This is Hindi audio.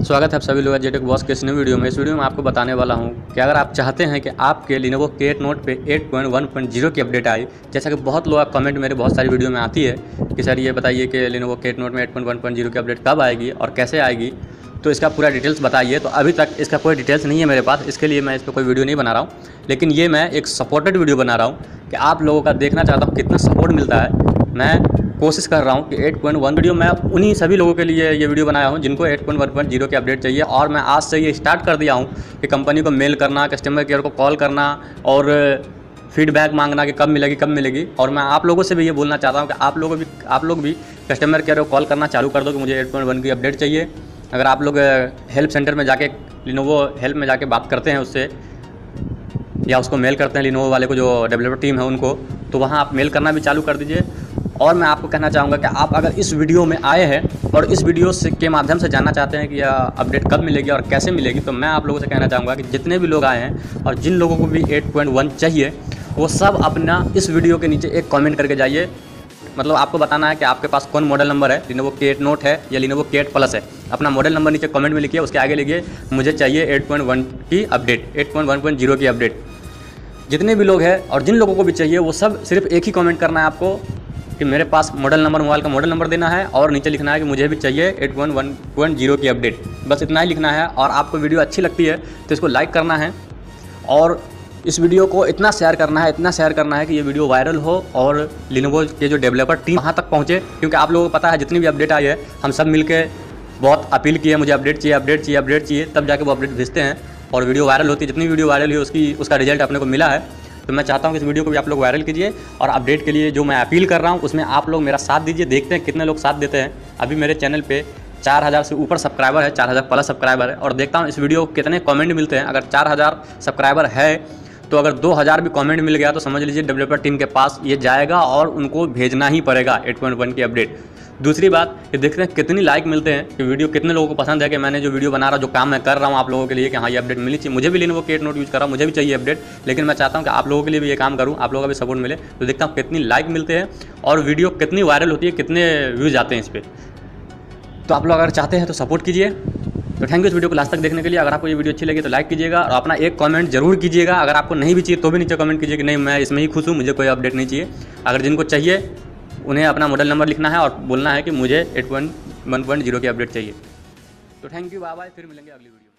स्वागत है आप सभी लोग जेटेक बॉस के इस वीडियो में। इस वीडियो में आपको बताने वाला हूँ कि अगर आप चाहते हैं कि आपके लिनोवो केट नोट पे 8.1.0 की अपडेट आई जैसा कि बहुत लोग कमेंट मेरे बहुत सारी वीडियो में आती है कि सर ये बताइए कि लिनोवो केट नोट में 8.1.0 की अपडेट कब आएगी और कैसे आएगी तो इसका पूरा डिटेल्स बताइए। तो अभी तक इसका कोई डिटेल्स नहीं है मेरे पास, इसके लिए मैं इस पर कोई वीडियो नहीं बना रहा हूँ। लेकिन ये मैं एक सपोर्टेड वीडियो बना रहा हूँ कि आप लोगों का देखना चाहता हूँ कितना सपोर्ट मिलता है। मैं कोशिश कर रहा हूँ कि 8.1 वीडियो मैं उन्हीं सभी लोगों के लिए ये वीडियो बनाया हूँ जिनको 8.1.0 की अपडेट चाहिए और मैं आज से ये स्टार्ट कर दिया हूँ कि कंपनी को मेल करना कस्टमर केयर को कॉल करना और फीडबैक मांगना कि कब मिलेगी कब मिलेगी। और मैं आप लोगों से भी ये बोलना चाहता हूँ कि आप लोगों भी, आप लोग भी कस्टमर केयर को कॉल करना चालू कर दो कि मुझे एट की अपडेट चाहिए। अगर आप लोग हेल्प सेंटर में जाके लिनोवो हेल्प में जाके बात करते हैं उससे या उसको मेल करते हैं लिनोवो वाले को जो डेवलपर टीम है उनको तो वहाँ आप मेल करना भी चालू कर दीजिए। और मैं आपको कहना चाहूँगा कि आप अगर इस वीडियो में आए हैं और इस वीडियो से के माध्यम से जानना चाहते हैं कि यह अपडेट कब मिलेगी और कैसे मिलेगी तो मैं आप लोगों से कहना चाहूँगा कि जितने भी लोग आए हैं और जिन लोगों को भी 8.1 चाहिए, वो सब अपना इस वीडियो के नीचे एक कॉमेंट करके जाइए। मतलब आपको बताना है कि आपके पास कौन मॉडल नंबर है? लिनोवो केट नोट है या लिनोवो केट प्लस है? अपना मॉडल नंबर नीचे कमेंट में लिखिए, उसके आगे लिखिए, मुझे चाहिए 8.1 की अपडेट 8.1.0 की अपडेट जितने भी लोग हैं और जिन लोगों को भी चाहिए, वो सब सिर्फ़ एक ही कमेंट करना है आपको। कि मेरे पास मॉडल नंबर मोबाइल का मॉडल नंबर देना है और नीचे लिखना है कि मुझे भी चाहिए eight one one point zero की अपडेट बस इतना ही लिखना है और आपको वीडियो अच्छी लगती है तो इसको लाइक करना है और इस वीडियो को इतना शेयर करना है, इतना शेयर करना है कि ये वीडियो वायरल हो और लिनोवो के जो डेवलपर टीम वहाँ तक पहुँचे। क्योंकि आप लोगों को पता है, जितनी भी अपडेट आई है, हम सब मिल बहुत अपील किए, मुझे अपडेट चाहिए अपडेट चाहिए अपडेट चाहिए, तब जाके वो अपडेट भेजते हैं और वीडियो वायरल होती है। जितनी वीडियो वायरल हुई, उसकी, उसका रिज़ल्ट अपने को मिला है। तो मैं चाहता हूँ कि इस वीडियो को भी आप लोग वायरल कीजिए और अपडेट के लिए जो मैं अपील कर रहा हूँ, उसमें आप लोग मेरा साथ दीजिए। देखते हैं कितने लोग साथ देते हैं। अभी मेरे चैनल पर चार हज़ार से ऊपर सब्सक्राइबर है, चार हज़ार प्लस सब्सक्राइबर है और देखता हूँ इस वीडियो को कितने कमेंट मिलते हैं। अगर चार हज़ार सब्सक्राइबर है तो अगर दो हज़ार भी कमेंट मिल गया तो समझ लीजिए डेवलपर टीम के पास ये जाएगा और उनको भेजना ही पड़ेगा, एट पॉइंट वन की अपडेट। दूसरी बात, ये देखते हैं कितनी लाइक मिलते हैं, कि वीडियो कितने लोगों को पसंद है कि मैंने जो वीडियो बना रहा, जो काम मैं कर रहा हूँ आप लोगों के लिए कि हाँ ये अपडेट मिली चाहिए। मुझे भी लेने वो केट नोट यूज़ कर रहा हूँ, मुझे भी चाहिए अपडेट लेकिन मैं चाहता हूँ कि आप लोगों के लिए भी ये काम करूँ, आप लोगों का भी सपोर्ट मिले। तो देखता हूँ कितनी लाइक मिलते हैं और वीडियो कितनी वायरल होती है, कितने व्यूज़ आते हैं इस पर तो आप लोग अगर चाहते हैं तो सपोर्ट कीजिए। तो थैंक यू इस वीडियो को लास्ट तक देखने के लिए। अगर आपको ये वीडियो अच्छी लगी तो लाइक कीजिएगा और अपना एक कमेंट ज़रूर कीजिएगा। अगर आपको नहीं भी चाहिए तो भी नीचे कमेंट कीजिए कि नहीं, मैं इसमें ही खुश हूँ, मुझे कोई अपडेट नहीं चाहिए। अगर जिनको चाहिए उन्हें अपना मॉडल नंबर लिखना है और बोलना है कि मुझे eight one one point zero की अपडेट चाहिए। तो थैंक यू बाय बाय फिर मिलेंगे अगली वीडियो